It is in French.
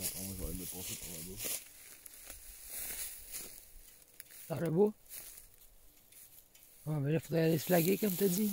Attends, je vais aller dépasser par là-bas. Par le bois? Ouais, mais là, il faudrait aller se flaguer, comme tu as dit.